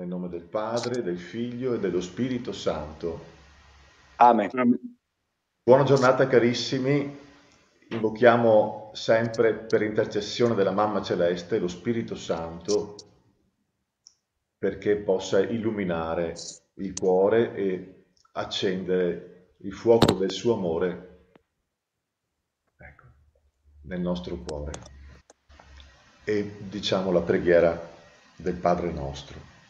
Nel nome del Padre, del Figlio e dello Spirito Santo. Amen. Buona giornata carissimi, invochiamo sempre per intercessione della Mamma Celeste lo Spirito Santo perché possa illuminare il cuore e accendere il fuoco del suo amore ecco, nel nostro cuore. E diciamo la preghiera del Padre nostro.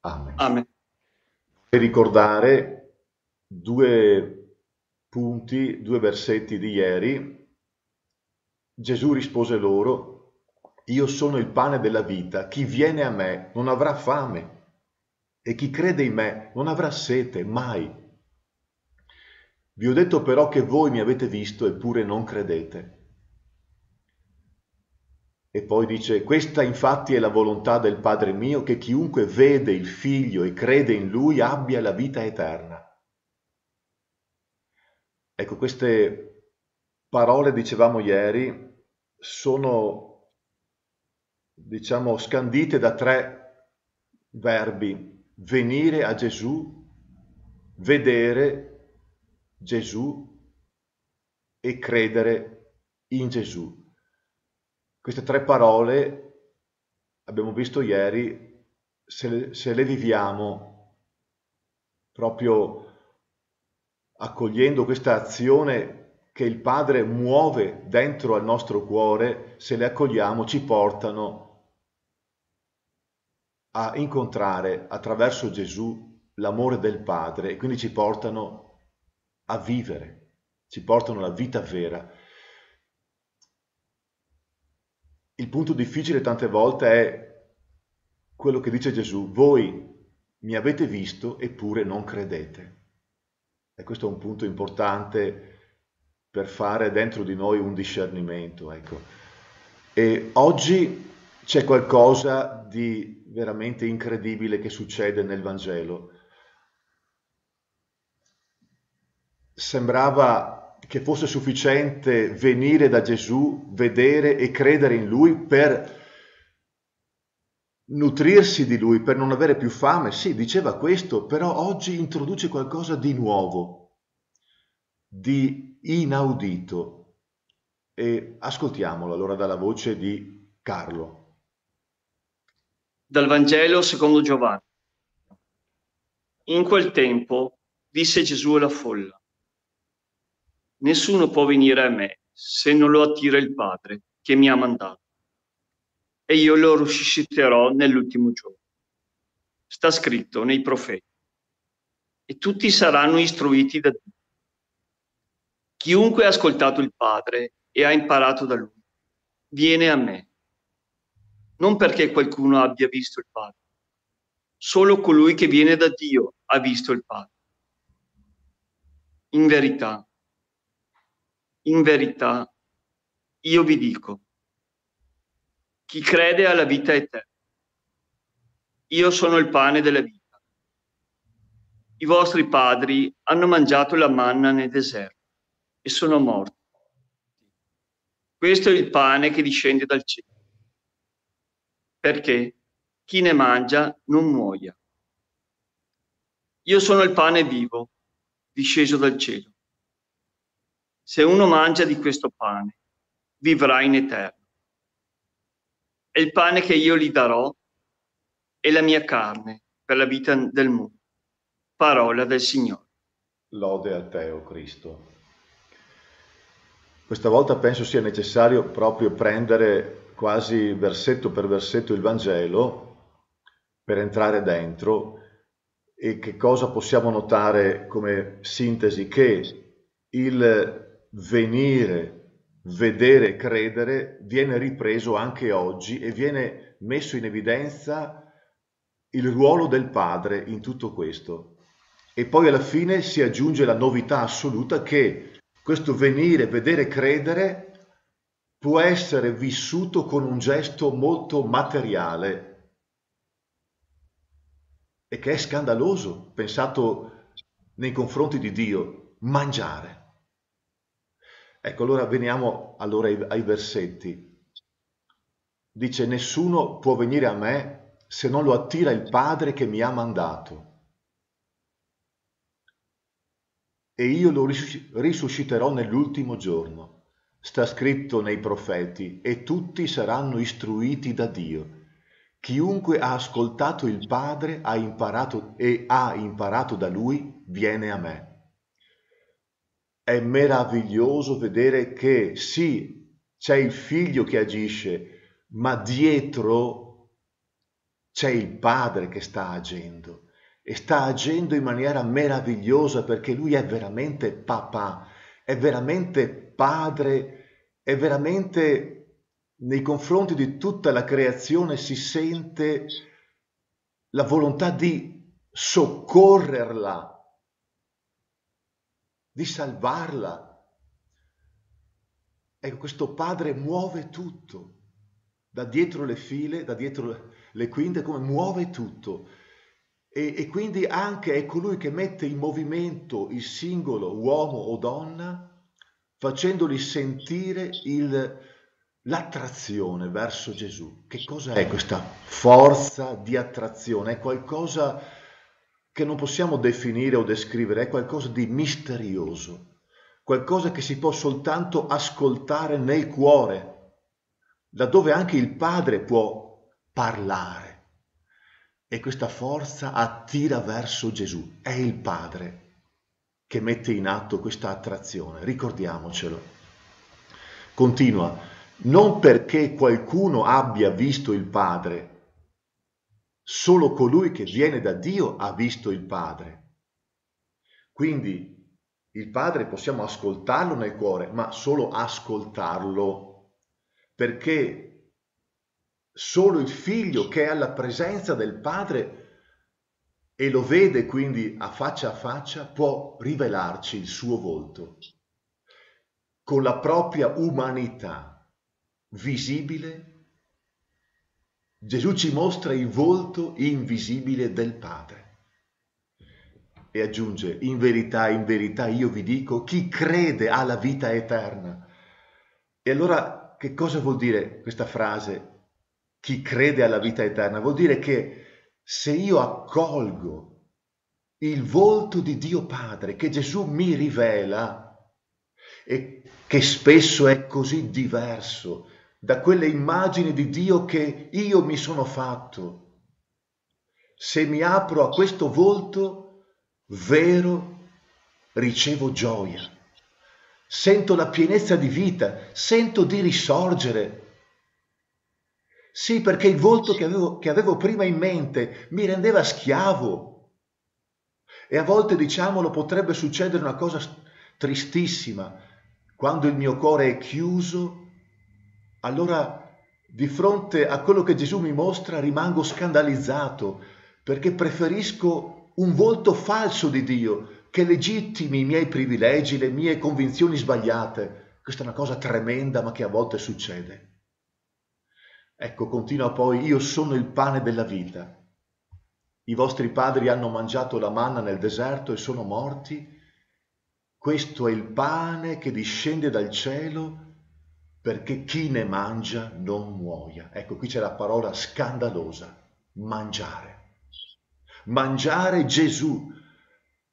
Amen. Amen. Per ricordare due punti, due versetti di ieri, Gesù rispose loro, io sono il pane della vita, chi viene a me non avrà fame e chi crede in me non avrà sete mai. Vi ho detto però che voi mi avete visto eppure non credete. E poi dice, questa infatti è la volontà del Padre mio, che chiunque vede il Figlio e crede in Lui abbia la vita eterna. Ecco, queste parole, dicevamo ieri, sono, diciamo, scandite da tre verbi. Venire a Gesù, vedere Gesù e credere in Gesù. Queste tre parole, abbiamo visto ieri, se le, se le viviamo proprio accogliendo questa azione che il Padre muove dentro al nostro cuore, se le accogliamo ci portano a incontrare attraverso Gesù l'amore del Padre e quindi ci portano a vivere, ci portano alla vita vera. Il punto difficile tante volte è quello che dice Gesù, voi mi avete visto eppure non credete. E questo è un punto importante per fare dentro di noi un discernimento. Ecco. E oggi c'è qualcosa di veramente incredibile che succede nel Vangelo. Sembrava che fosse sufficiente venire da Gesù, vedere e credere in Lui per nutrirsi di Lui, per non avere più fame. Sì, diceva questo, però oggi introduce qualcosa di nuovo, di inaudito. E ascoltiamolo allora dalla voce di Carlo. Dal Vangelo secondo Giovanni. In quel tempo disse Gesù alla folla Nessuno può venire a me se non lo attira il Padre che mi ha mandato. E io lo risusciterò nell'ultimo giorno. Sta scritto nei profeti. E tutti saranno istruiti da Dio. Chiunque ha ascoltato il Padre e ha imparato da lui, viene a me. Non perché qualcuno abbia visto il Padre. Solo colui che viene da Dio ha visto il Padre. In verità, in verità, io vi dico, chi crede alla vita eterna. Io sono il pane della vita. I vostri padri hanno mangiato la manna nel deserto e sono morti. Questo è il pane che discende dal cielo, perché chi ne mangia non muoia. Io sono il pane vivo, disceso dal cielo. Se uno mangia di questo pane, vivrà in eterno. E il pane che io gli darò è la mia carne per la vita del mondo. Parola del Signore. Lode a te, o oh Cristo. Questa volta penso sia necessario proprio prendere quasi versetto per versetto il Vangelo per entrare dentro e che cosa possiamo notare come sintesi? Che il venire, vedere, credere viene ripreso anche oggi e viene messo in evidenza il ruolo del padre in tutto questo. E poi alla fine si aggiunge la novità assoluta che questo venire, vedere, credere può essere vissuto con un gesto molto materiale e che è scandaloso, pensato nei confronti di Dio, mangiare. Ecco, allora veniamo allora ai, ai versetti. Dice, nessuno può venire a me se non lo attira il Padre che mi ha mandato. E io lo risusciterò nell'ultimo giorno. Sta scritto nei profeti, e tutti saranno istruiti da Dio. Chiunque ha ascoltato il Padre ha imparato e ha imparato da Lui, viene a me. È meraviglioso vedere che sì, c'è il figlio che agisce, ma dietro c'è il Padre che sta agendo. E sta agendo in maniera meravigliosa perché lui è veramente papà, è veramente padre, è veramente nei confronti di tutta la creazione si sente la volontà di soccorrerla, di salvarla. Ecco, questo padre muove tutto, da dietro le file, da dietro le quinte, come muove tutto. E, e quindi anche è colui che mette in movimento il singolo uomo o donna, facendoli sentire il, l'attrazione verso Gesù. Che cosa è questa forza di attrazione? È qualcosa che non possiamo definire o descrivere, è qualcosa di misterioso, qualcosa che si può soltanto ascoltare nel cuore, laddove anche il Padre può parlare. E questa forza attira verso Gesù, è il Padre che mette in atto questa attrazione, ricordiamocelo. Continua, non perché qualcuno abbia visto il Padre, solo colui che viene da Dio ha visto il Padre. Quindi il Padre possiamo ascoltarlo nel cuore, ma solo ascoltarlo, perché solo il figlio che è alla presenza del Padre e lo vede quindi a faccia a faccia può rivelarci il suo volto con la propria umanità visibile, Gesù ci mostra il volto invisibile del Padre. E aggiunge, in verità, in verità io vi dico, chi crede ha la vita eterna. E allora che cosa vuol dire questa frase? Chi crede alla vita eterna? Vuol dire che se io accolgo il volto di Dio Padre che Gesù mi rivela e che spesso è così diverso da quelle immagini di Dio che io mi sono fatto. Se mi apro a questo volto vero, ricevo gioia, sento la pienezza di vita, sento di risorgere. Sì, perché il volto che avevo, che avevo prima in mente mi rendeva schiavo. E a volte, diciamolo, potrebbe succedere una cosa tristissima, quando il mio cuore è chiuso allora di fronte a quello che Gesù mi mostra rimango scandalizzato perché preferisco un volto falso di Dio che legittimi i miei privilegi, le mie convinzioni sbagliate. Questa è una cosa tremenda ma che a volte succede. Ecco, continua poi, io sono il pane della vita. I vostri padri hanno mangiato la manna nel deserto e sono morti. Questo è il pane che discende dal cielo perché chi ne mangia non muoia. Ecco, qui c'è la parola scandalosa, mangiare. Mangiare Gesù.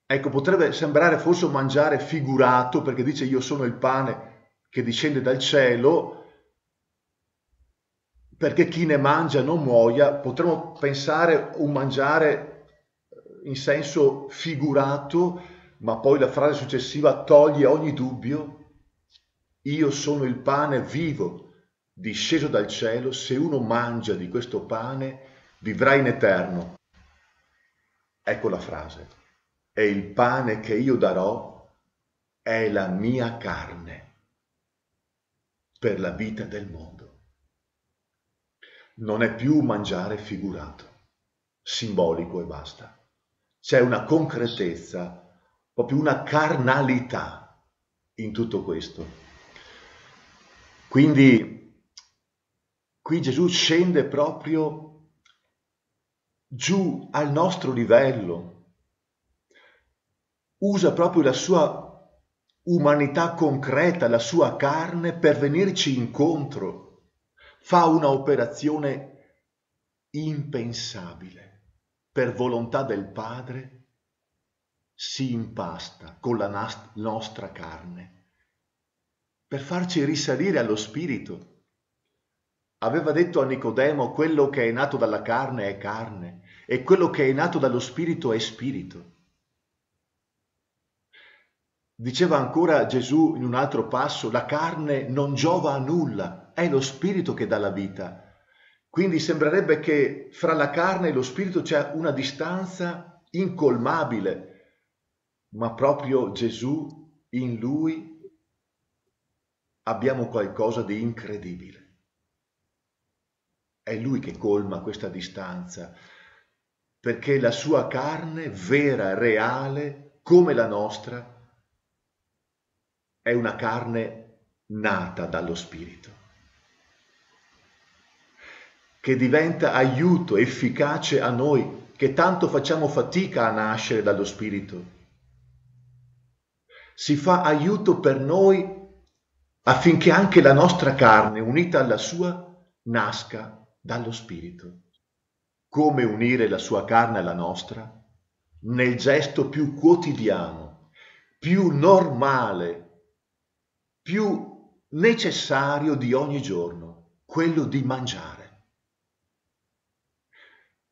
Ecco, potrebbe sembrare forse un mangiare figurato, perché dice io sono il pane che discende dal cielo, perché chi ne mangia non muoia. Potremmo pensare un mangiare in senso figurato, ma poi la frase successiva toglie ogni dubbio io sono il pane vivo, disceso dal cielo, se uno mangia di questo pane vivrà in eterno. Ecco la frase. E il pane che io darò è la mia carne per la vita del mondo. Non è più mangiare figurato, simbolico e basta. C'è una concretezza, proprio una carnalità in tutto questo. Quindi qui Gesù scende proprio giù al nostro livello, usa proprio la sua umanità concreta, la sua carne per venirci incontro, fa una operazione impensabile. Per volontà del Padre si impasta con la nostra carne per farci risalire allo spirito. Aveva detto a Nicodemo, quello che è nato dalla carne è carne e quello che è nato dallo spirito è spirito. Diceva ancora Gesù in un altro passo, la carne non giova a nulla, è lo spirito che dà la vita. Quindi sembrerebbe che fra la carne e lo spirito c'è una distanza incolmabile, ma proprio Gesù in lui abbiamo qualcosa di incredibile. È lui che colma questa distanza, perché la sua carne, vera, reale, come la nostra, è una carne nata dallo Spirito, che diventa aiuto efficace a noi, che tanto facciamo fatica a nascere dallo Spirito. Si fa aiuto per noi affinché anche la nostra carne, unita alla sua, nasca dallo Spirito. Come unire la sua carne alla nostra? Nel gesto più quotidiano, più normale, più necessario di ogni giorno, quello di mangiare.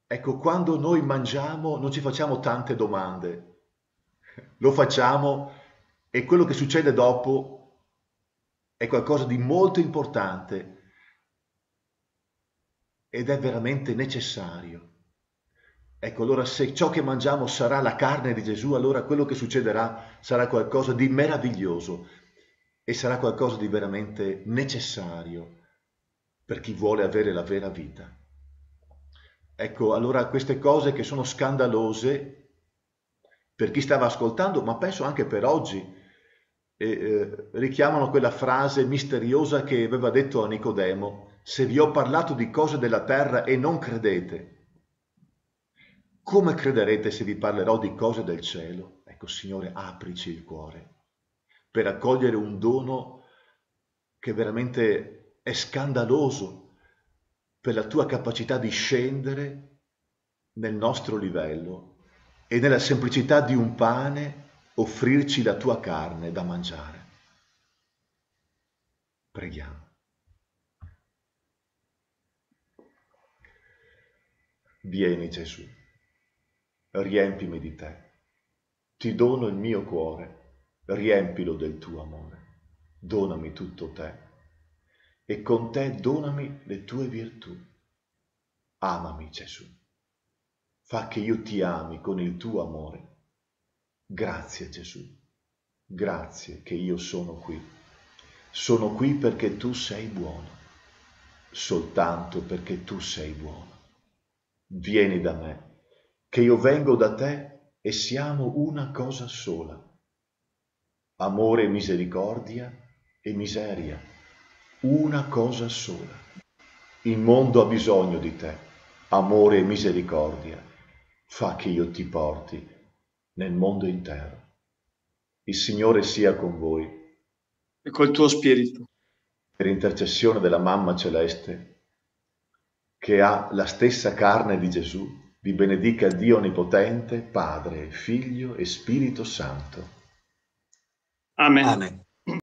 Ecco, quando noi mangiamo non ci facciamo tante domande, lo facciamo e quello che succede dopo è qualcosa di molto importante ed è veramente necessario. Ecco, allora se ciò che mangiamo sarà la carne di Gesù, allora quello che succederà sarà qualcosa di meraviglioso e sarà qualcosa di veramente necessario per chi vuole avere la vera vita. Ecco, allora queste cose che sono scandalose per chi stava ascoltando, ma penso anche per oggi, e, eh, richiamano quella frase misteriosa che aveva detto a Nicodemo, se vi ho parlato di cose della terra e non credete, come crederete se vi parlerò di cose del cielo? Ecco, Signore, aprici il cuore per accogliere un dono che veramente è scandaloso per la tua capacità di scendere nel nostro livello e nella semplicità di un pane offrirci la tua carne da mangiare. Preghiamo. Vieni Gesù, riempimi di te. Ti dono il mio cuore, riempilo del tuo amore. Donami tutto te e con te donami le tue virtù. Amami Gesù. Fa che io ti ami con il tuo amore Grazie Gesù, grazie che io sono qui. Sono qui perché tu sei buono, soltanto perché tu sei buono. Vieni da me, che io vengo da te e siamo una cosa sola. Amore e misericordia e miseria, una cosa sola. Il mondo ha bisogno di te, amore e misericordia. Fa che io ti porti nel mondo intero. Il Signore sia con voi. E col tuo spirito. Per intercessione della Mamma Celeste, che ha la stessa carne di Gesù, vi benedica Dio Onnipotente, Padre, Figlio e Spirito Santo. Amen. Amen.